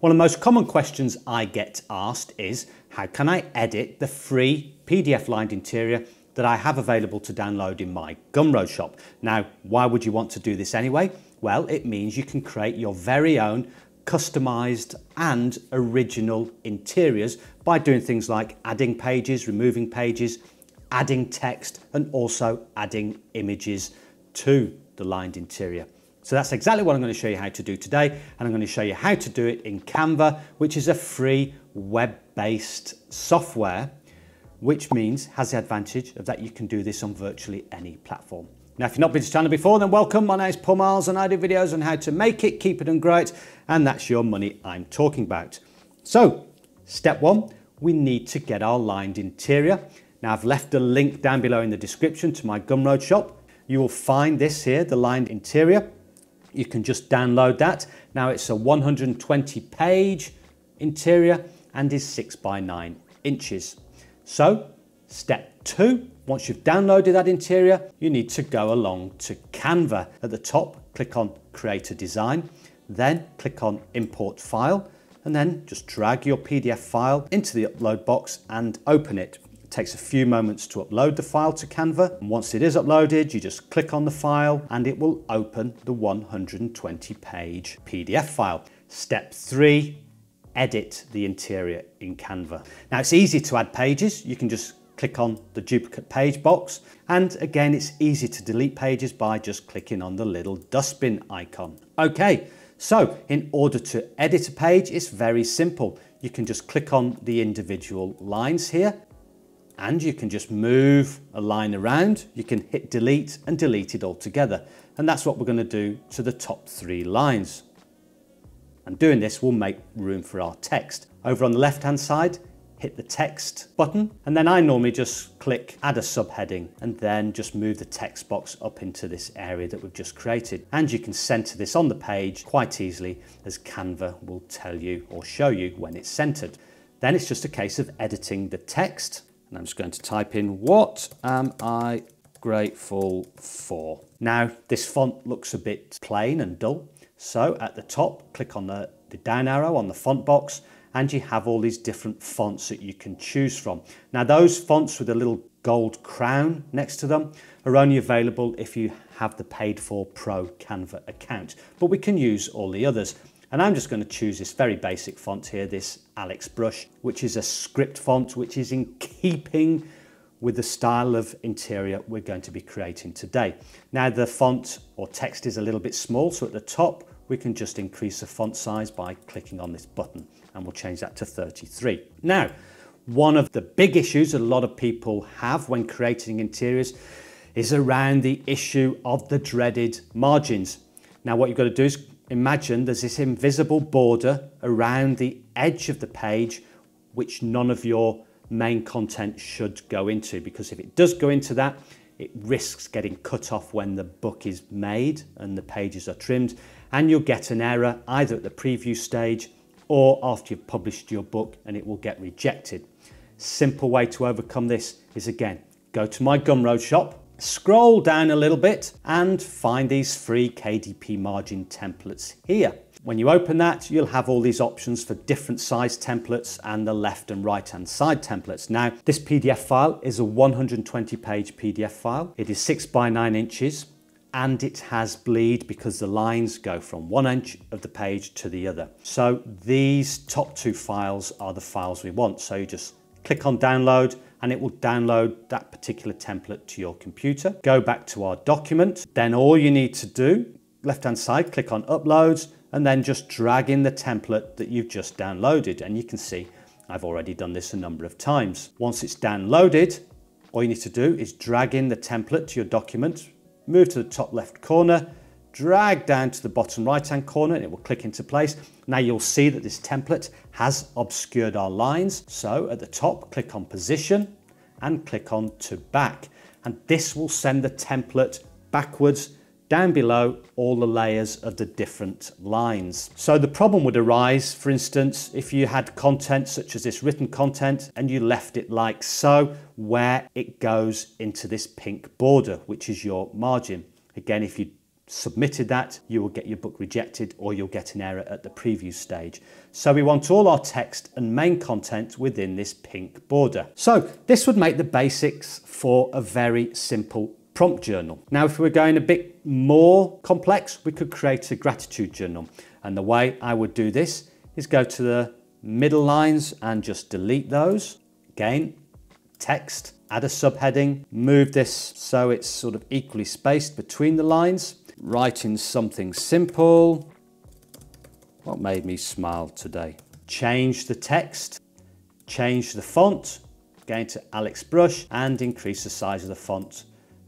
One of the most common questions I get asked is, how can I edit the free PDF lined interior that I have available to download in my Gumroad shop? Now, why would you want to do this anyway? Well, it means you can create your very own customized and original interiors by doing things like adding pages, removing pages, adding text, and also adding images to the lined interior. So that's exactly what I'm going to show you how to do today. And I'm going to show you how to do it in Canva, which is a free web-based software, which means has the advantage of that you can do this on virtually any platform. Now, if you've not been to the channel before, then welcome. My name is Paul Marles and I do videos on how to make it, keep it and grow it. And that's your money I'm talking about. So step one, we need to get our lined interior. Now I've left a link down below in the description to my Gumroad shop. You will find this here, the lined interior. You can just download that. Now it's a 120 page interior and is six by nine inches. So step two, once you've downloaded that interior, you need to go along to Canva. At the top, click on Create a Design, then click on Import File, and then just drag your PDF file into the upload box and open it. It takes a few moments to upload the file to Canva. And once it is uploaded, you just click on the file and it will open the 120 page PDF file. Step three, edit the interior in Canva. Now it's easy to add pages. You can just click on the duplicate page box. And again, it's easy to delete pages by just clicking on the little dustbin icon. Okay, so in order to edit a page, it's very simple. You can just click on the individual lines here and you can just move a line around. You can hit delete and delete it all together. And that's what we're gonna do to the top three lines. And doing this will make room for our text. Over on the left-hand side, hit the text button, and then I normally just click add a subheading and then just move the text box up into this area that we've just created. And you can center this on the page quite easily as Canva will tell you or show you when it's centered. Then it's just a case of editing the text. And I'm just going to type in, what am I grateful for? Now, this font looks a bit plain and dull. So at the top, click on the, the down arrow on the font box and you have all these different fonts that you can choose from. Now those fonts with a little gold crown next to them are only available if you have the paid for pro Canva account, but we can use all the others. And I'm just going to choose this very basic font here, this Alex Brush, which is a script font, which is in keeping with the style of interior we're going to be creating today. Now the font or text is a little bit small, so at the top we can just increase the font size by clicking on this button and we'll change that to 33. Now, one of the big issues that a lot of people have when creating interiors is around the issue of the dreaded margins. Now, what you've got to do is imagine there's this invisible border around the edge of the page, which none of your main content should go into, because if it does go into that, it risks getting cut off when the book is made and the pages are trimmed, and you'll get an error either at the preview stage or after you've published your book and it will get rejected. Simple way to overcome this is again, go to my Gumroad shop, scroll down a little bit and find these free KDP margin templates here. When you open that, you'll have all these options for different size templates and the left and right hand side templates. Now, this PDF file is a 120 page PDF file. It is six by nine inches and it has bleed because the lines go from one inch of the page to the other. So these top two files are the files we want. So you just click on download and it will download that particular template to your computer. Go back to our document. Then all you need to do, left hand side, click on uploads and then just drag in the template that you've just downloaded. And you can see I've already done this a number of times. Once it's downloaded, all you need to do is drag in the template to your document move to the top left corner, drag down to the bottom right hand corner and it will click into place. Now you'll see that this template has obscured our lines. So at the top, click on position and click on to back. And this will send the template backwards down below all the layers of the different lines. So the problem would arise, for instance, if you had content such as this written content and you left it like so, where it goes into this pink border, which is your margin. Again, if you submitted that, you will get your book rejected or you'll get an error at the preview stage. So we want all our text and main content within this pink border. So this would make the basics for a very simple prompt journal. Now, if we we're going a bit more complex, we could create a gratitude journal. And the way I would do this is go to the middle lines and just delete those. Again, text, add a subheading, move this so it's sort of equally spaced between the lines, write in something simple. What made me smile today? Change the text, change the font, go to Alex Brush and increase the size of the font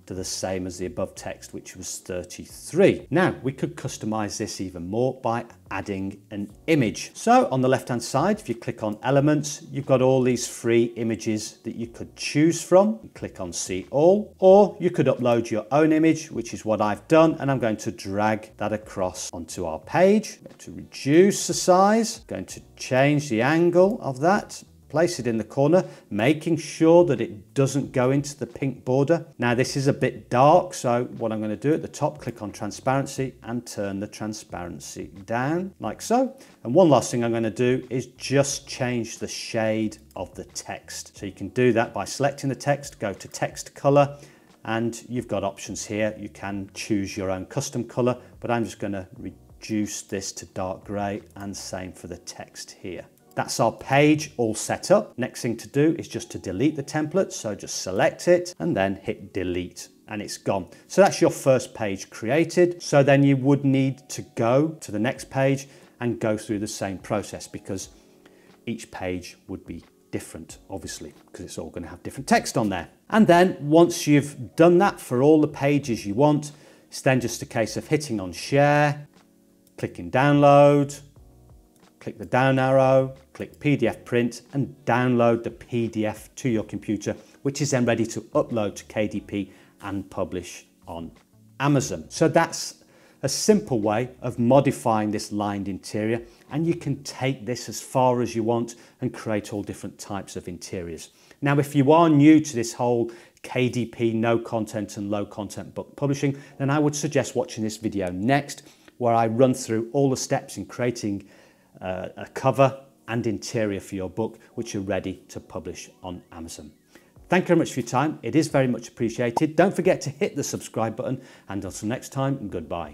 to the same as the above text, which was 33. Now, we could customize this even more by adding an image. So on the left-hand side, if you click on elements, you've got all these free images that you could choose from. Click on see all, or you could upload your own image, which is what I've done. And I'm going to drag that across onto our page. to reduce the size, going to change the angle of that place it in the corner, making sure that it doesn't go into the pink border. Now this is a bit dark, so what I'm going to do at the top, click on transparency and turn the transparency down like so. And one last thing I'm going to do is just change the shade of the text. So you can do that by selecting the text, go to text color, and you've got options here. You can choose your own custom color, but I'm just going to reduce this to dark gray and same for the text here. That's our page all set up. Next thing to do is just to delete the template. So just select it and then hit delete and it's gone. So that's your first page created. So then you would need to go to the next page and go through the same process because each page would be different, obviously, because it's all going to have different text on there. And then once you've done that for all the pages you want, it's then just a case of hitting on share, clicking download, click the down arrow, click PDF print and download the PDF to your computer, which is then ready to upload to KDP and publish on Amazon. So that's a simple way of modifying this lined interior and you can take this as far as you want and create all different types of interiors. Now, if you are new to this whole KDP no content and low content book publishing, then I would suggest watching this video next where I run through all the steps in creating uh, a cover and interior for your book, which you're ready to publish on Amazon. Thank you very much for your time. It is very much appreciated. Don't forget to hit the subscribe button and until next time, goodbye.